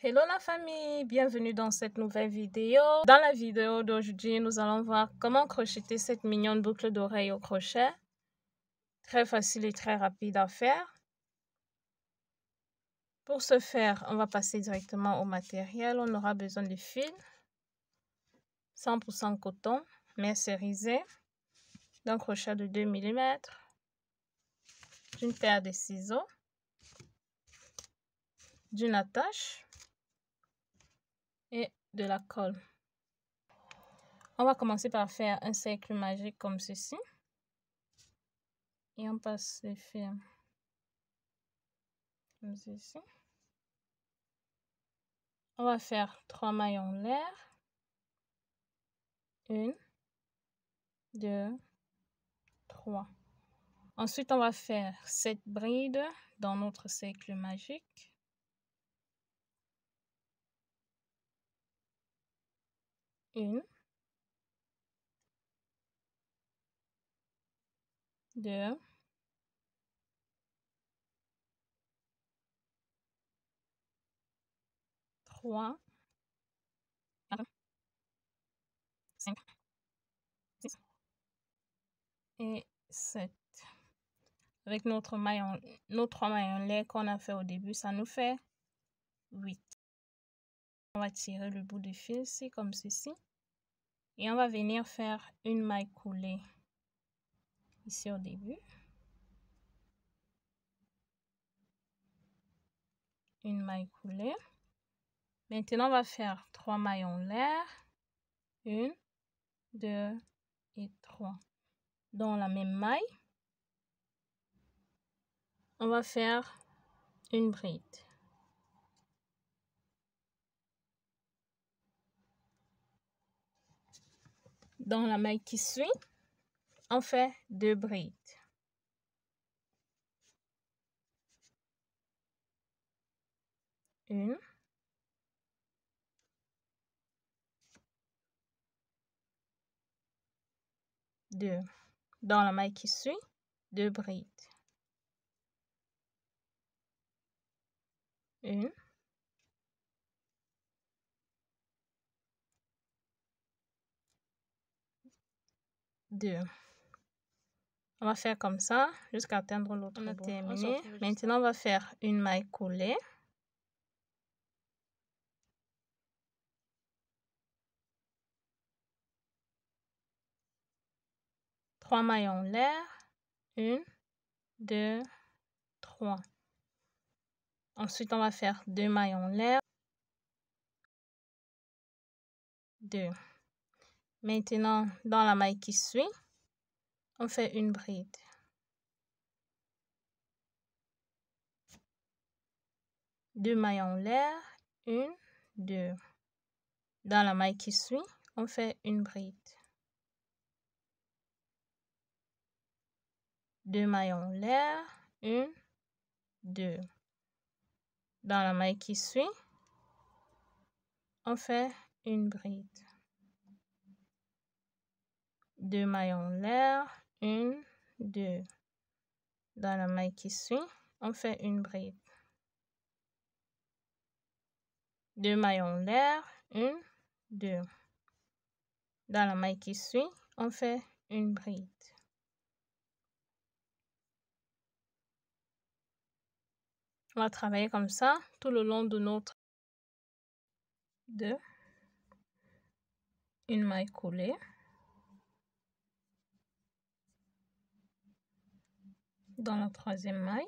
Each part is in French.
Hello la famille, bienvenue dans cette nouvelle vidéo. Dans la vidéo d'aujourd'hui, nous allons voir comment crocheter cette mignonne boucle d'oreille au crochet. Très facile et très rapide à faire. Pour ce faire, on va passer directement au matériel. On aura besoin de fil 100% coton mercerisé, d'un crochet de 2 mm, d'une paire de ciseaux, d'une attache et de la colle. On va commencer par faire un cercle magique comme ceci. Et on passe le fil comme ceci. On va faire trois mailles en l'air. Une, deux, trois. Ensuite, on va faire sept brides dans notre cercle magique. Une, deux, trois, et 7. Avec notre maille en, nos trois mailles en l'air qu'on a fait au début, ça nous fait 8. On va tirer le bout de fil ici, comme ceci. Et on va venir faire une maille coulée ici au début. Une maille coulée. Maintenant, on va faire trois mailles en l'air. Une, deux et trois. Dans la même maille, on va faire une bride. Dans la maille qui suit, on fait deux brides. Une. Deux. Dans la maille qui suit, deux brides. Une. deux. On va faire comme ça jusqu'à atteindre l'autre bout. On a terminé. Maintenant, on va faire une maille coulée. Trois mailles en l'air. Une, deux, trois. Ensuite, on va faire deux mailles en l'air. Deux. Maintenant, dans la maille qui suit, on fait une bride. Deux mailles en l'air, une, deux. Dans la maille qui suit, on fait une bride. Deux mailles en l'air, une, deux. Dans la maille qui suit, on fait une bride deux mailles en l'air, une, deux. Dans la maille qui suit, on fait une bride. Deux mailles en l'air, une, deux. Dans la maille qui suit, on fait une bride. On va travailler comme ça tout le long de notre deux. Une maille coulée. dans la troisième maille.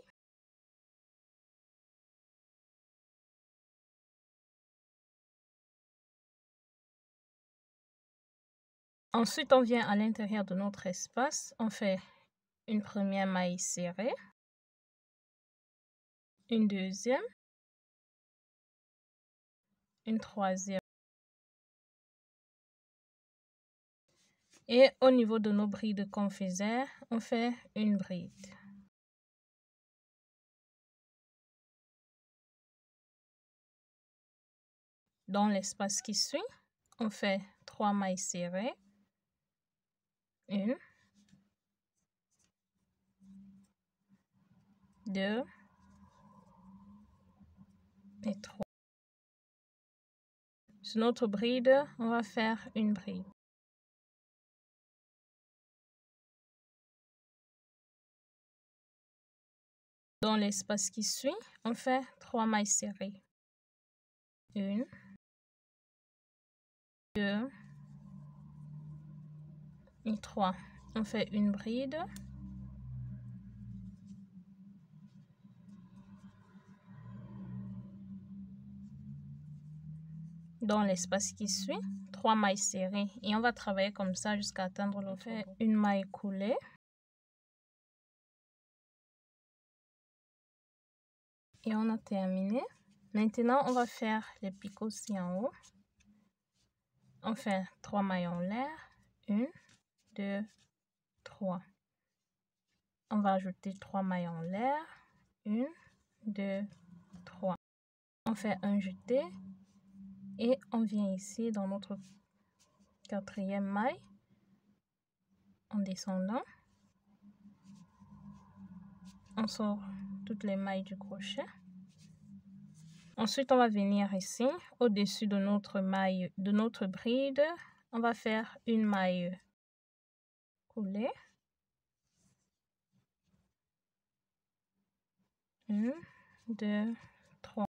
Ensuite, on vient à l'intérieur de notre espace. On fait une première maille serrée, une deuxième, une troisième. Et au niveau de nos brides faisait, on fait une bride. Dans l'espace qui suit, on fait trois mailles serrées, Une. Deux. Et trois. Sur notre bride, on va faire une bride. Dans l'espace qui suit, on fait trois mailles serrées. Une, deux et trois. On fait une bride. Dans l'espace qui suit, trois mailles serrées. Et on va travailler comme ça jusqu'à atteindre le fait une maille coulée. Et on a terminé. Maintenant, on va faire les picots ci en haut. On fait trois mailles en l'air. Une, deux, trois. On va ajouter trois mailles en l'air. Une, deux, trois. On fait un jeté. Et on vient ici dans notre quatrième maille. En descendant. On sort toutes les mailles du crochet. Ensuite, on va venir ici, au-dessus de notre maille, de notre bride, on va faire une maille coulée. Une, deux, trois.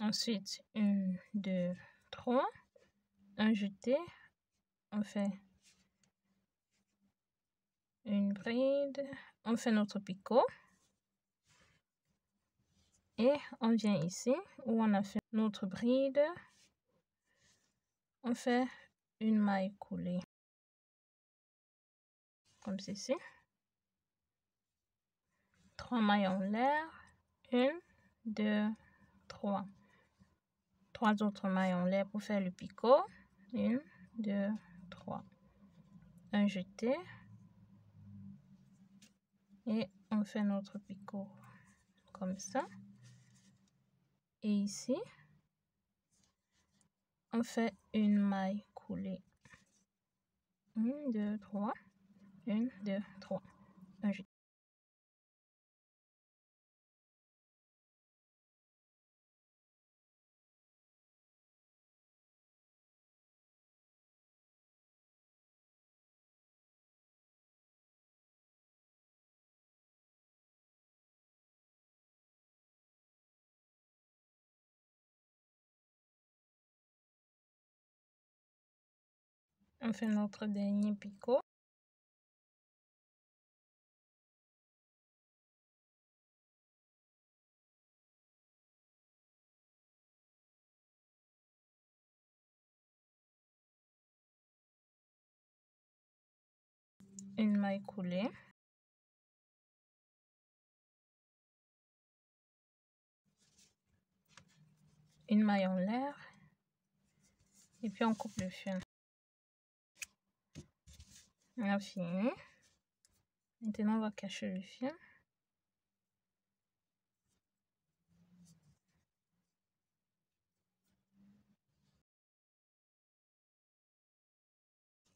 Ensuite, une, deux, trois. Un jeté. On fait une bride. On fait notre picot. Et on vient ici où on a fait notre bride. On fait une maille coulée. Comme ceci. Trois mailles en l'air. Une, deux, trois. Trois autres mailles en l'air pour faire le picot. Une, deux, trois. Un jeté. Et on fait notre picot comme ça. Et ici, on fait une maille coulée. 1, 2, 3. 1, 2, 3. On fait notre dernier picot. Une maille coulée. Une maille en l'air. Et puis on coupe le fil. On a fini. Maintenant, on va cacher le fil.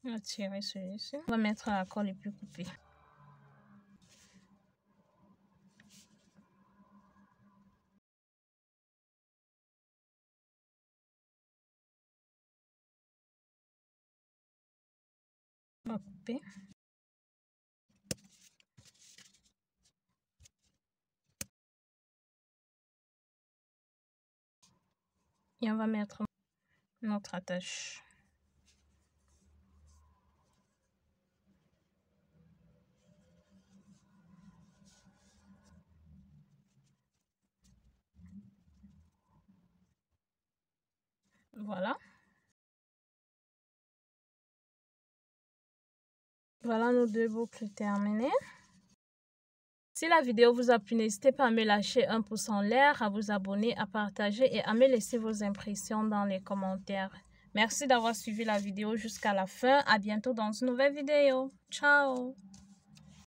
On va tirer celui-ci. On va mettre la colle les plus coupée. Et on va mettre notre attache. Voilà. Voilà nos deux boucles terminées. Si la vidéo vous a plu, n'hésitez pas à me lâcher un pouce en l'air, à vous abonner, à partager et à me laisser vos impressions dans les commentaires. Merci d'avoir suivi la vidéo jusqu'à la fin. À bientôt dans une nouvelle vidéo. Ciao